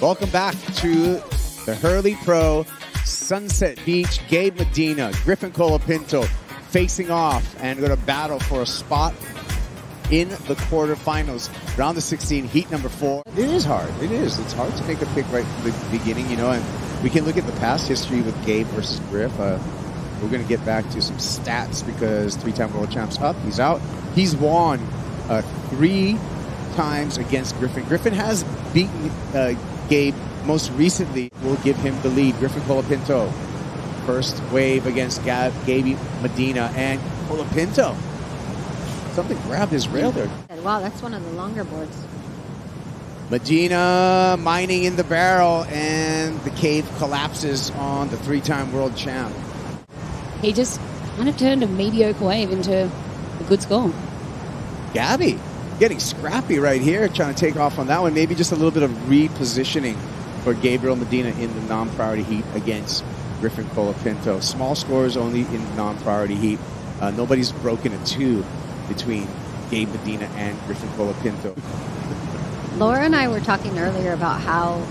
Welcome back to the Hurley Pro Sunset Beach. Gabe Medina, Griffin Colapinto facing off and going to battle for a spot in the quarterfinals. Round of 16, heat number four. It is hard. It is. It's hard to make a pick right from the beginning, you know, and we can look at the past history with Gabe versus Griff. Uh, we're going to get back to some stats because three-time world champs up. He's out. He's won uh, three times against Griffin. Griffin has beaten uh, Gabe most recently. We'll give him the lead. Griffin Colapinto, first wave against Gab, Gaby Medina and Colapinto. Something grabbed his rail there. Wow, that's one of the longer boards. Medina mining in the barrel, and the cave collapses on the three-time world champ. He just kind of turned a mediocre wave into a good score. Gabby getting scrappy right here, trying to take off on that one. Maybe just a little bit of repositioning for Gabriel Medina in the non-priority heat against Griffin Colapinto. Small scores only in non-priority heat. Uh, nobody's broken a two between Gabe Medina and Griffin Colapinto. Laura and I were talking earlier about how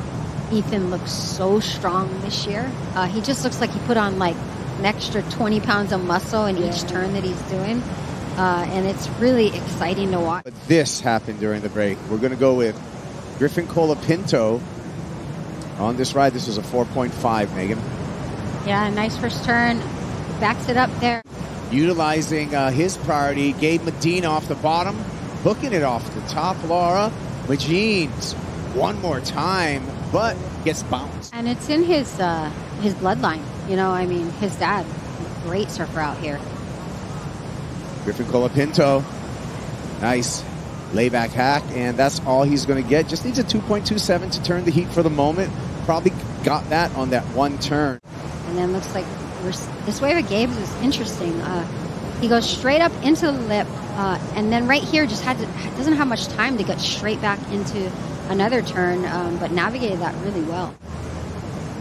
Ethan looks so strong this year. Uh, he just looks like he put on like an extra 20 pounds of muscle in yeah. each turn that he's doing. Uh, and it's really exciting to watch. But this happened during the break. We're going to go with Griffin Colapinto on this ride. This was a 4.5, Megan. Yeah, nice first turn. Backs it up there. Utilizing uh, his priority, Gabe Medina off the bottom, hooking it off the top, Laura. Magines, one more time, but gets bounced. And it's in his uh, his bloodline. You know, I mean, his dad, great surfer out here. Griffin Colapinto. Nice layback hack, and that's all he's going to get. Just needs a 2.27 to turn the heat for the moment. Probably got that on that one turn. And then looks like this wave of Gabe's is interesting. Uh, he goes straight up into the lip, uh, and then right here just had to, doesn't have much time to get straight back into another turn, um, but navigated that really well.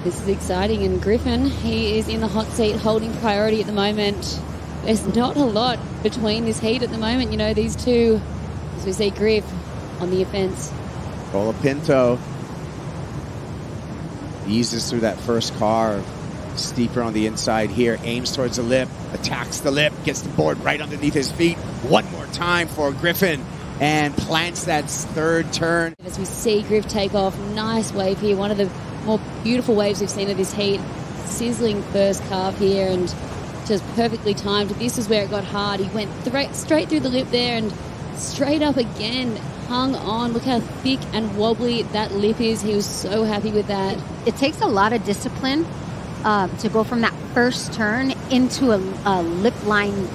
This is exciting, and Griffin, he is in the hot seat holding priority at the moment there's not a lot between this heat at the moment. You know, these two, as we see Griff on the offense. Colapinto eases through that first car, steeper on the inside here, aims towards the lip, attacks the lip, gets the board right underneath his feet. One more time for Griffin and plants that third turn. As we see Griff take off, nice wave here, one of the more beautiful waves we've seen of this heat. Sizzling first carve here and just perfectly timed. This is where it got hard. He went th- straight through the lip there and straight up again. Hung on. Look how thick and wobbly that lip is. He was so happy with that. It takes a lot of discipline uh, to go from that first turn into a, a lip line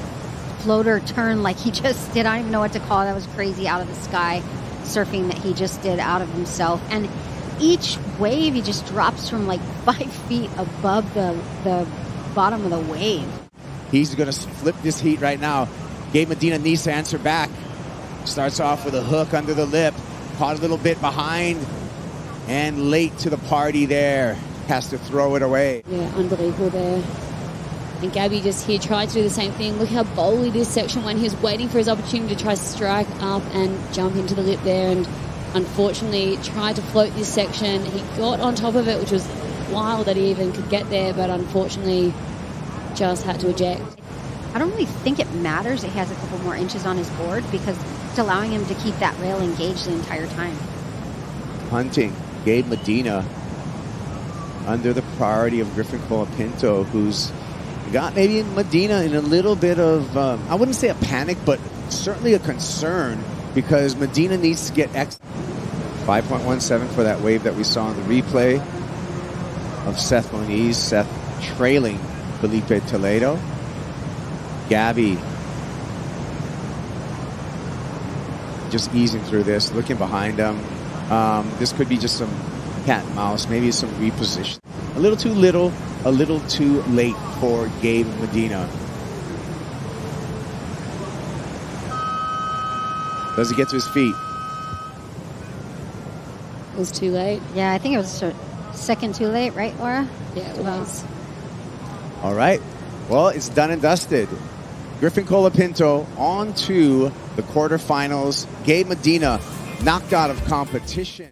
floater turn like he just did. I don't even know what to call it. That was crazy out of the sky surfing that he just did out of himself. And each wave, he just drops from like five feet above the, the bottom of the wave. He's going to flip this heat right now. Gabe Medina needs to answer back. Starts off with a hook under the lip. Caught a little bit behind and late to the party there. Has to throw it away. Yeah, unbelievable there. And Gabby just here tried to do the same thing. Look how boldly this section went. He was waiting for his opportunity to try to strike up and jump into the lip there. And unfortunately tried to float this section. He got on top of it, which was wild that he even could get there, but unfortunately just had to eject. I don't really think it matters that he has a couple more inches on his board because it's allowing him to keep that rail engaged the entire time. Hunting, Gabe Medina under the priority of Griffin Colapinto, who's got maybe Medina in a little bit of, um, I wouldn't say a panic, but certainly a concern because Medina needs to get X 5.17 for that wave that we saw in the replay of Seth Moniz. Seth trailing Filipe Toledo. Gabby just easing through this, looking behind him. Um, this could be just some cat and mouse, maybe some reposition. A little too little, a little too late for Gabe Medina. Does he get to his feet? It was too late. Yeah, I think it was a second too late, right, Laura? Yeah, it was. All right. Well, it's done and dusted. Griffin Colapinto on to the quarterfinals. Gabe Medina knocked out of competition.